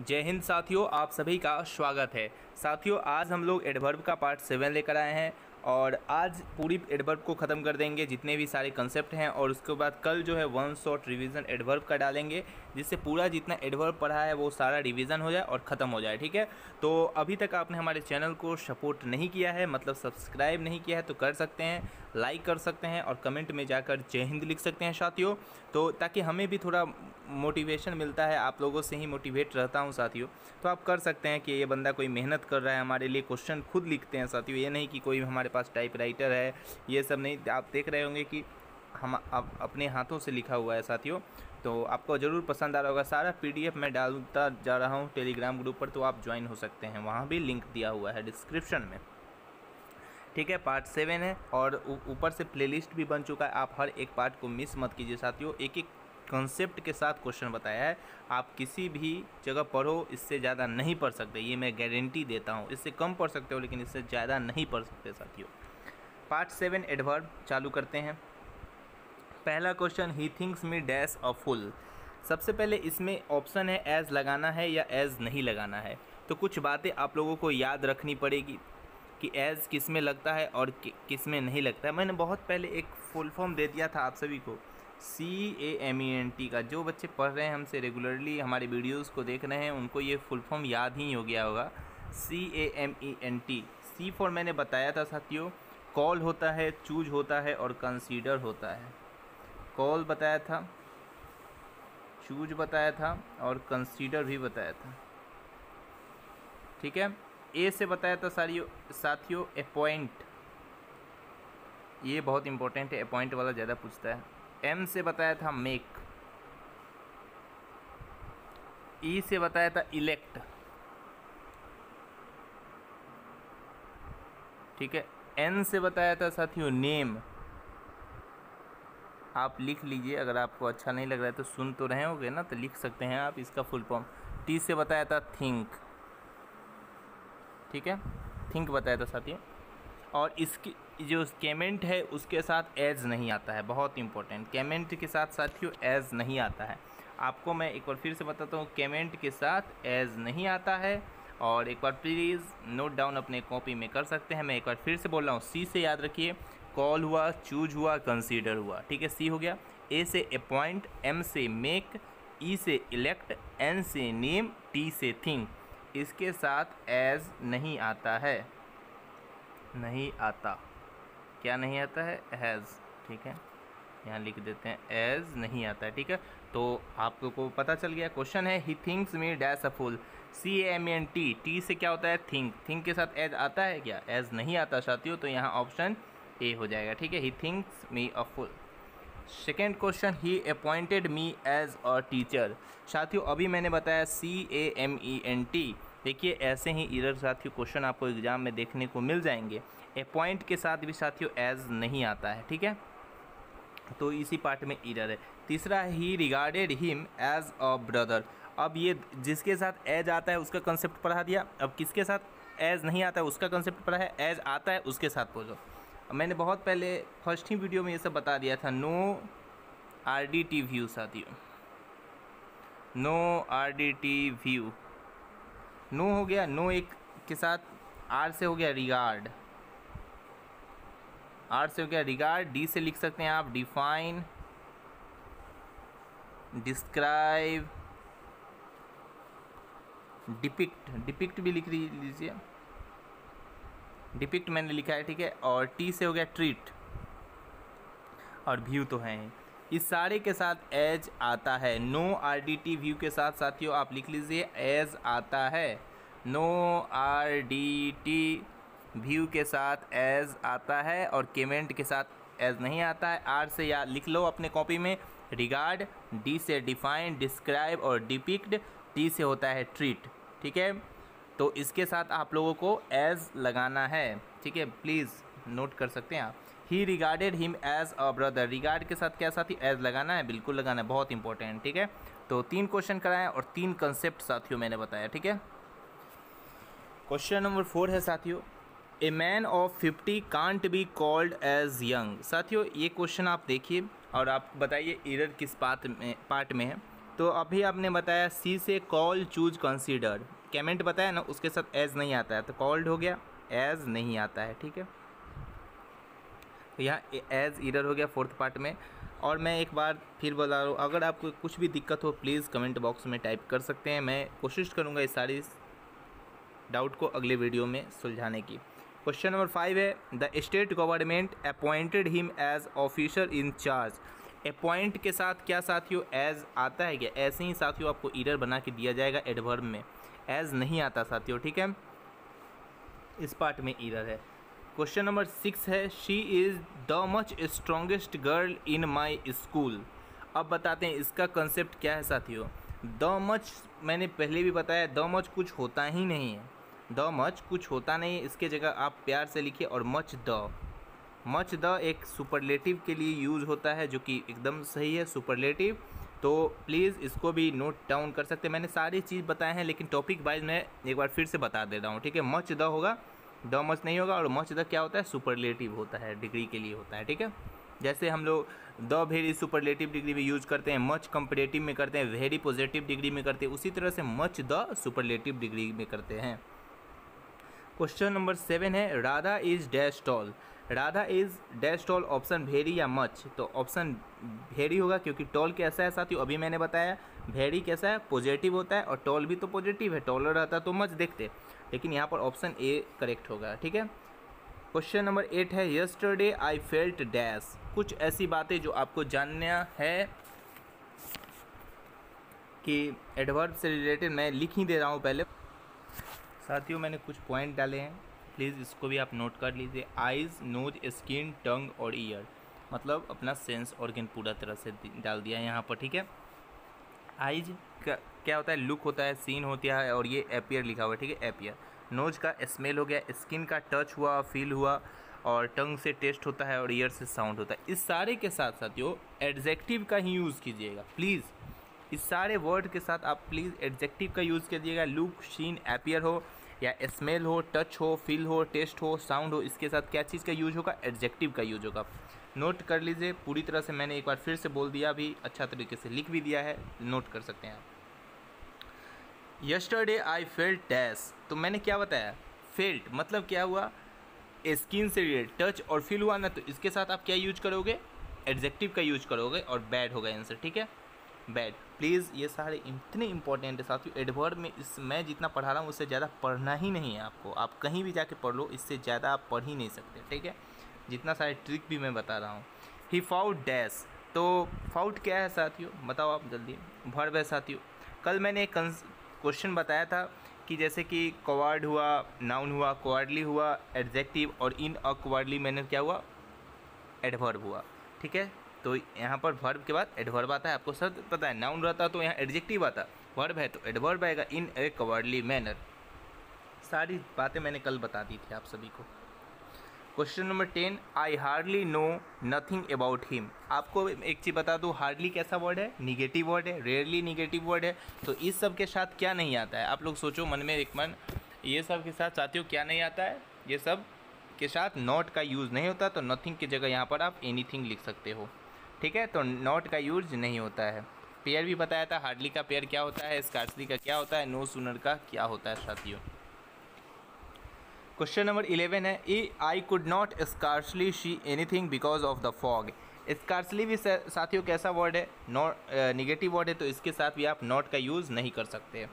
जय हिंद साथियों, आप सभी का स्वागत है। साथियों, आज हम लोग एडवर्ब का पार्ट सेवन लेकर आए हैं। और आज पूरी एडवर्ब को ख़त्म कर देंगे, जितने भी सारे कंसेप्ट हैं, और उसके बाद कल जो है वन शॉट रिवीजन एडवर्ब का डालेंगे, जिससे पूरा जितना एडवर्ब पढ़ा है, वो सारा रिवीजन हो जाए और ख़त्म हो जाए, ठीक है? तो अभी तक आपने हमारे चैनल को सपोर्ट नहीं किया है मतलब सब्सक्राइब नहीं किया है तो कर सकते हैं लाइक कर सकते हैं और कमेंट में जाकर जय हिंद लिख सकते हैं साथियों। तो ताकि हमें भी थोड़ा मोटिवेशन मिलता है, आप लोगों से ही मोटिवेट रहता हूँ साथियों। तो आप कर सकते हैं कि ये बंदा कोई मेहनत कर रहा है हमारे लिए क्वेश्चन खुद लिखते हैं साथियों, ये नहीं कि कोई हमारे पास टाइप राइटर है, ये सब नहीं। आप देख रहे होंगे कि हम आप अपने हाथों से लिखा हुआ है साथियों। तो आपको ज़रूर पसंद आ रहा होगा। सारा पीडीएफ मैं डालता जा रहा हूँ टेलीग्राम ग्रुप पर तो आप ज्वाइन हो सकते हैं। वहाँ भी लिंक दिया हुआ है डिस्क्रिप्शन में। ठीक है, पार्ट सेवन है और ऊपर से प्लेलिस्ट भी बन चुका है। आप हर एक पार्ट को मिस मत कीजिए साथियों। एक एक कॉन्सेप्ट के साथ क्वेश्चन बताया है। आप किसी भी जगह पढ़ो, इससे ज़्यादा नहीं पढ़ सकते। ये मैं गारंटी देता हूँ। इससे कम पढ़ सकते हो, लेकिन इससे ज़्यादा नहीं पढ़ सकते साथियों। पार्ट सेवन एडवर्ब चालू करते हैं। पहला question he thinks me dash a fool सबसे पहले इसमें ऑप्शन है एज़ लगाना है या एज़ नहीं लगाना है। तो कुछ बातें आप लोगों को याद रखनी पड़ेगी कि एज़ किसमें लगता है और किसमें नहीं लगता है। मैंने बहुत पहले एक फुल फॉर्म दे दिया था आप सभी को। C A M E N T का। जो बच्चे पढ़ रहे हैं हमसे रेगुलरली हमारे वीडियोस को देख रहे हैं, उनको ये फुल फॉर्म याद ही हो गया होगा। C A M E N T C for मैंने बताया था साथियों कॉल होता है चूज़ होता है और कंसीडर होता है। कॉल बताया था चूज़ बताया था और कंसीडर भी बताया था। ठीक है? ए से बताया था सारियों साथियों अपॉइंट ये बहुत इंपॉर्टेंट है अपॉइंट वाला ज़्यादा पूछता है। एम से बताया था मेक ई e से बताया था इलेक्ट ठीक है? एन से बताया था साथियों नेम आप लिख लीजिए, अगर आपको अच्छा नहीं लग रहा है तो सुन तो रहे होगे ना तो लिख सकते हैं आप इसका फुल फॉर्म टी से बताया था थिंक ठीक है? थिंक बताया था साथियों. और इसकी जो केमेंट है, उसके साथ एज नहीं आता है। बहुत इंपॉर्टेंट केमेंट के साथ साथियों एज नहीं आता है। आपको मैं एक बार फिर से बताता हूँ, केमेंट के साथ एज नहीं आता है। और एक बार प्लीज़ नोट डाउन अपने कॉपी में कर सकते हैं। मैं एक बार फिर से बोल रहा हूँ सी से याद रखिए। कॉल हुआ चूज़ हुआ कंसीडर हुआ। ठीक है सी हो गया। ए से अपॉइंट एम से मेक ई से इलेक्ट एन से नेम टी से थिंक इसके साथ एज नहीं आता है। नहीं आता। क्या नहीं आता है? हैज़ ठीक है? यहाँ लिख देते हैं एज नहीं आता है, ठीक है? तो आपको को पता चल गया क्वेश्चन है he thinks me dash a fool C M N T T से क्या होता है? थिंक थिंक के साथ एज आता है क्या? एज नहीं आता, साथियों तो यहाँ ऑप्शन ए हो जाएगा, ठीक है? He thinks me a fool second question he appointed me as a teacher साथियों, अभी मैंने बताया C A M E N T देखिए, ऐसे ही इधर साथियों क्वेश्चन आपको एग्ज़ाम में देखने को मिल जाएँगे। ए पॉइंट के साथ भी साथियों एज नहीं आता है, ठीक है? तो इसी पार्ट में इरर है। तीसरा he regarded him as a brother अब ये जिसके साथ एज आता है, उसका कंसेप्ट पढ़ा दिया। अब किसके साथ एज नहीं आता है, उसका कंसेप्ट पढ़ा है। एज आता है, उसके साथ पढ़ो मैंने बहुत पहले फ़र्स्ट ही वीडियो में ये सब बता दिया था। Know R D T view साथियों। Know R D T view know हो गया नो एक के साथ आर से हो गया रिगार्ड आर से हो गया रिगार्ड डी से लिख सकते हैं आप, डिफाइन, डिस्क्राइब, डिपिक्ट डिपिक्ट भी लिख लीजिए। डिपिक्ट मैंने लिखा है, ठीक है? और टी से हो गया ट्रीट। और व्यू तो है। इस सारे के साथ एज आता है। Know R D T view के साथ साथियों, आप लिख लीजिए, एज आता है। Know R D T view के साथ एज आता है और केमेंट के साथ एज नहीं आता है। आर से या लिख लो अपने कॉपी में। रिगार्ड डी से डिफाइन डिस्क्राइब और डिपिक्ड टी से होता है ट्रीट ठीक है? तो इसके साथ आप लोगों को एज लगाना है, ठीक है? प्लीज़ नोट कर सकते हैं आप। He regarded him as a brother regard के साथ क्या साथी एज लगाना है, बिल्कुल लगाना है, बहुत इंपॉर्टेंट ठीक है? तो तीन क्वेश्चन कराएँ और तीन कंसेप्ट साथियों मैंने बताया, ठीक है? क्वेश्चन नंबर फोर है साथियों। A man of fifty can't be called as young साथियों, ये क्वेश्चन आप देखिए और आप बताइए इरर किस पार्ट में पार्ट में है। तो अभी आपने बताया सी से कॉल चूज़ कंसीडर कैमेंट बताया ना, उसके साथ एज नहीं आता है। तो कॉल्ड हो गया एज नहीं आता है, ठीक है? तो यहाँ एज इधर हो गया फोर्थ पार्ट में। और मैं एक बार फिर बता रहा हूँ, अगर आपको कुछ भी दिक्कत हो प्लीज़ कमेंट बॉक्स में टाइप कर सकते हैं। मैं कोशिश करूँगा इस सारी डाउट को अगले वीडियो में सुलझाने की। क्वेश्चन नंबर फाइव है the state government appointed him as officer in charge appoint के साथ क्या साथियों? एज आता है क्या? ऐसे ही साथियों आपको ईरर बना के दिया जाएगा एडवर्ब में। एज नहीं आता साथियों, ठीक है? इस पार्ट में ईरर है। क्वेश्चन नंबर सिक्स है she is the much strongest girl in my school अब बताते हैं इसका कंसेप्ट क्या है साथियों? द मच मैंने पहले भी बताया द मच कुछ होता ही नहीं है। द मच, कुछ होता नहीं, इसके जगह आप प्यार से लिखिए और मच द। मच द एक सुपरलेटिव के लिए यूज़ होता है, जो कि एकदम सही है सुपरलेटिव तो प्लीज़ इसको भी नोट डाउन कर सकते हैं। मैंने सारी चीज़ बताए हैं, लेकिन टॉपिक वाइज मैं एक बार फिर से बता दे रहा हूँ, ठीक है? मच द होगा, द मच नहीं होगा, और मच द क्या होता है? सुपरलेटिव होता है डिग्री के लिए होता है, ठीक है? जैसे हम लोग द वेरी सुपरलेटिव डिग्री में यूज़ करते हैं, मच कंपरेटिव में करते हैं वेरी पॉजिटिव डिग्री में करते हैं, उसी तरह से मच द सुपरलेटिव डिग्री में करते हैं। क्वेश्चन नंबर सेवन है Radha is dash tall Radha is dash tall option very या मच? तो ऑप्शन भेरी होगा क्योंकि टॉल कैसा है साथियों? अभी मैंने बताया, भेरी कैसा है? पॉजिटिव होता है और टॉल भी तो पॉजिटिव है। टॉलर रहता है तो मच देखते। लेकिन यहाँ पर ऑप्शन ए करेक्ट होगा, ठीक है? क्वेश्चन नंबर एट है यस्टरडे आई फेल्ट डैश कुछ ऐसी बातें जो आपको जानना है कि एडवर्ब से रिलेटेड मैं लिख ही दे रहा हूँ पहले। साथियों, मैंने कुछ पॉइंट डाले हैं। प्लीज़ इसको भी आप नोट कर लीजिए। आइज़ नोज़ स्किन टंग और ईयर मतलब अपना सेंस ऑर्गेन पूरा तरह से डाल दिया है यहाँ पर, ठीक है? आइज़ का क्या होता है? लुक होता है सीन होता है और ये एपियर लिखा हुआ है, ठीक है? एपियर नोज़ का स्मेल हो गया स्किन का टच हुआ फील हुआ और टंग से टेस्ट होता है और ईयर से साउंड होता है। इस सारे के साथ साथ यो एडजेक्टिव का ही यूज़ कीजिएगा। प्लीज़ इस सारे वर्ड के साथ आप प्लीज़ एडजेक्टिव का यूज़ कीजिएगा। लुक शीन एपियर हो, या स्मेल हो टच हो फील हो टेस्ट हो साउंड हो, इसके साथ क्या चीज़ का यूज़ होगा? एडजेक्टिव का यूज़ होगा। नोट कर लीजिए, पूरी तरह से मैंने एक बार फिर से बोल दिया, अभी अच्छा तरीके से लिख भी दिया है नोट कर सकते हैं आप। यस्टरडे आई फेल्ट डैश तो मैंने क्या बताया? फेल्ट मतलब क्या हुआ? स्किन से रिलेटेड टच और फील हुआ ना तो इसके साथ आप क्या यूज़ करोगे? एडजेक्टिव का यूज़ करोगे और बैड होगा आंसर ठीक है? बैड। प्लीज़, ये सारे इतने इंपॉर्टेंट है साथियों एडवर्ड में इस, मैं जितना पढ़ा रहा हूँ, उससे ज़्यादा पढ़ना ही नहीं है आपको। आप कहीं भी जाके पढ़ लो, इससे ज़्यादा आप पढ़ ही नहीं सकते, ठीक है? जितना सारे ट्रिक भी मैं बता रहा हूँ। ही फाउट डैश तो फाउट क्या है साथियों? बताओ आप जल्दी। भर्व है साथियों। कल मैंने एक क्वेश्चन बताया था कि जैसे कि कवार्ड हुआ नाउन हुआ क्वार्डली हुआ एडजेक्टिव और इन अक्वार्डली मैंने क्या हुआ? एडवर्ब हुआ, ठीक है? तो यहाँ पर वर्ब के बाद एडवर्ब आता है, आपको सब पता है नाउन रहता तो यहाँ एडजेक्टिव आता वर्ब है तो एडवर्ब आएगा इन ए कवर्डली मैनर सारी बातें मैंने कल बता दी थी आप सभी को। Question number ten I hardly know nothing about him आपको एक चीज़ बता दूँ हार्डली कैसा वर्ड है? निगेटिव वर्ड है रेयरली निगेटिव वर्ड है। तो इस सब के साथ क्या नहीं आता है? आप लोग सोचो मन में एक मन, ये सब के साथ साथियों क्या नहीं आता है? ये सब के साथ नॉट का यूज़ नहीं होता तो नथिंग की जगह यहाँ पर आप एनीथिंग लिख सकते हो। ठीक है? तो नॉट का यूज़ नहीं होता है। पेयर भी बताया था हार्डली का पेयर क्या होता है? स्कार्सली का क्या होता है? नो सुनर का क्या होता है साथियों? क्वेश्चन नंबर इलेवन है ई I could not scarcely see anything because of the fog scarcely भी साथियों कैसा वर्ड है? नॉट निगेटिव वर्ड है तो इसके साथ भी आप नॉट का यूज़ नहीं कर सकते।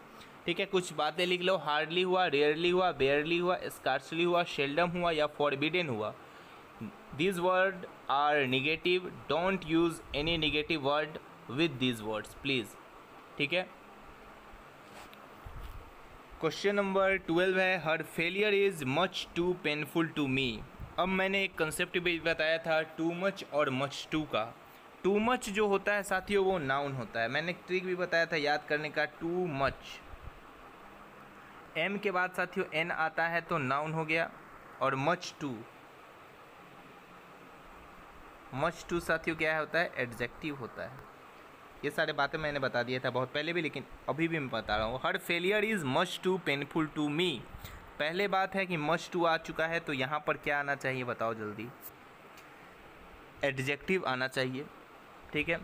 ठीक है? कुछ बातें लिख लो। हार्डली हुआ रेयरली हुआ बेयरली हुआ स्कार्सली हुआ शेल्डम हुआ या फॉरबिडन हुआ। These word are negative. Don't use any negative word with these words, please. ठीक है? क्वेश्चन नंबर ट्वेल्व है her failure is much too painful to me अब मैंने एक कंसेप्ट भी बताया था टू मच और मच टू का. टू मच जो होता है साथियों, वो नाउन होता है। मैंने एक ट्रिक भी बताया था याद करने का टू मच एम के बाद साथियों एन आता है तो नाउन हो गया और मच टू मच टू साथियों, क्या होता है? एडजेक्टिव होता है। ये सारे बातें मैंने बता दिया था बहुत पहले भी, लेकिन अभी भी मैं बता रहा हूँ। Her failure is much too painful to me पहले बात है कि मच टू आ चुका है तो यहाँ पर क्या आना चाहिए बताओ जल्दी। एडजेक्टिव आना चाहिए, ठीक है?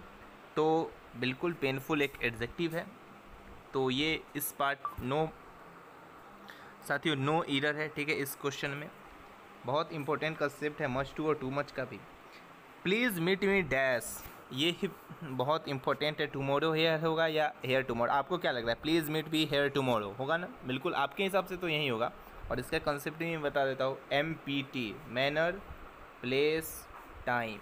तो बिल्कुल पेनफुल एक एडजेक्टिव है। तो ये इस पार्ट नो साथियों नो ईरर है, ठीक है, इस क्वेश्चन में। बहुत इंपॉर्टेंट कंसेप्ट है मच टू और टू मच का भी। प्लीज़ मीट मी डैश ये बहुत इंपॉर्टेंट है टुमारो हेयर होगा या हेयर टुमारो आपको क्या लग रहा है? Please meet be here tomorrow होगा ना? बिल्कुल, आपके हिसाब से तो यही होगा। और इसका कंसेप्ट भी मैं बता देता हूँ। M P T manner place time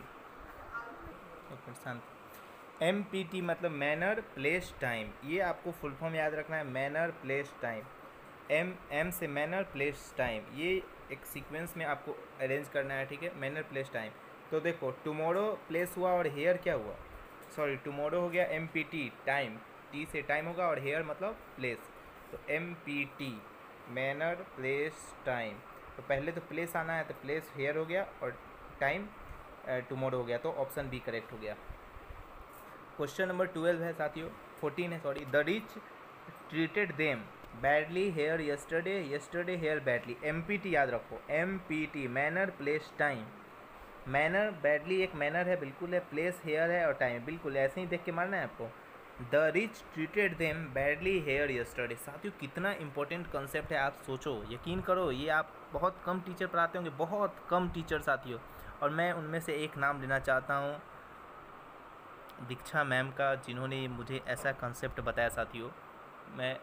M P T मतलब मैनर प्लेस टाइम ये आपको फुल फॉर्म याद रखना है। Manner place time M M से मैनर प्लेस टाइम ये एक सीक्वेंस में आपको अरेंज करना है, ठीक है? मैनर प्लेस टाइम तो देखो टुमोरो प्लेस हुआ और हेयर क्या हुआ? सॉरी टुमोरो हो गया M P T time T से टाइम होगा और हेयर मतलब प्लेस तो M P T manner place time तो पहले तो प्लेस आना है तो प्लेस हेयर हो गया और टाइम टुमोरो हो गया. तो ऑप्शन बी करेक्ट हो गया. क्वेश्चन नंबर ट्वेल्व है साथियों. फोर्टीन है sorry the rich treated them badly here yesterday yesterday here badly M P T याद रखो. M P T manner place time manner badly एक मैनर है, बिल्कुल है प्लेस हेयर है और टाइम बिल्कुल ऐसे ही देख के मारना है आपको। The rich treated them badly here yesterday साथियों, कितना इंपॉर्टेंट कंसेप्ट है, आप सोचो, यकीन करो, ये आप बहुत कम टीचर पढ़ाते होंगे, बहुत कम टीचर साथियों। और मैं उनमें से एक नाम लेना चाहता हूँ, दीक्षा मैम का, जिन्होंने मुझे ऐसा कंसेप्ट बताया साथियों। मैं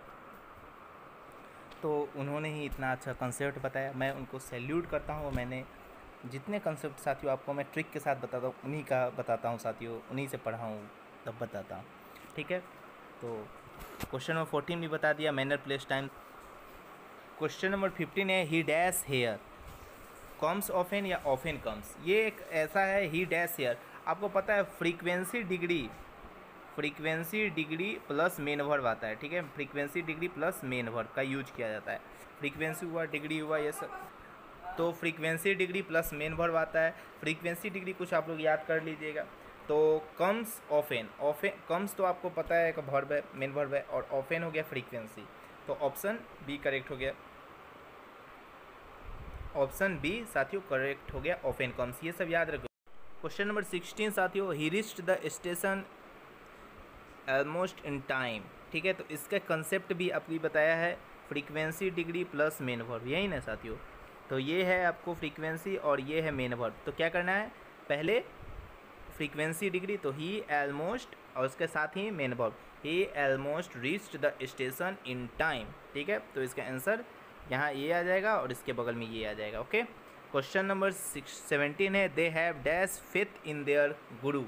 तो उन्होंने ही इतना अच्छा कंसेप्ट बताया। मैं उनको सैल्यूट करता हूँ, मैंने जितने कंसेप्ट साथियों, आपको मैं ट्रिक के साथ बताता हूँ, उन्हीं का बताता हूँ साथियों, उन्हीं से पढ़ा हूँ, तब बताता हूँ, ठीक है? तो क्वेश्चन नंबर फोर्टीन भी बता दिया manner place time question number fifteen है he dash here comes often या ऑफेन कम्स ये एक ऐसा है ही डैश हेयर आपको पता है frequency degree frequency degree plus main verb आता है, ठीक है? Frequency degree plus main verb का यूज़ किया जाता है। फ्रीक्वेंसी हुआ डिग्री हुआ, ये सब। तो frequency degree plus main verb आता है। फ्रीक्वेंसी डिग्री कुछ आप लोग याद कर लीजिएगा। तो कम्स ऑफेन ऑफेन कम्स तो आपको पता है एक वर्ब है मेन वर्ब है और ऑफेन हो गया फ्रीक्वेंसी तो ऑप्शन बी करेक्ट हो गया। ऑप्शन बी साथियों करेक्ट हो गया ऑफेन कम्स ये सब याद रखो। क्वेश्चन नंबर सिक्सटीन साथियों he reached the station almost in time ठीक है तो इसका कंसेप्ट भी आपकी बताया है frequency degree plus main verb यही ना साथियों? तो ये है आपको फ्रीक्वेंसी और ये है मेन वर्ब तो क्या करना है? पहले फ्रीक्वेंसी डिग्री तो ही एलमोस्ट और उसके साथ ही main verb he almost reached the station in time ठीक है? तो इसका आंसर यहाँ ये आ जाएगा और इसके बगल में ये आ जाएगा okay question number six seventeen है they have dash faith in their guru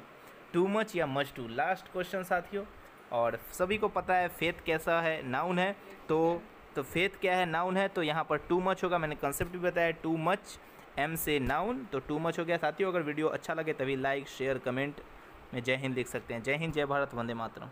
too much या मच टू लास्ट क्वेश्चन साथियों, और सभी को पता है फेथ कैसा है नाउन है तो तो फेथ क्या है? नाउन है तो यहाँ पर टू मच होगा। मैंने कंसेप्ट भी बताया टू मच एम से नाउन तो टू मच हो गया। साथियों, अगर वीडियो अच्छा लगे तभी लाइक शेयर कमेंट में जय हिंद लिख सकते हैं। जय हिंद, जय भारत, वंदे मातरम।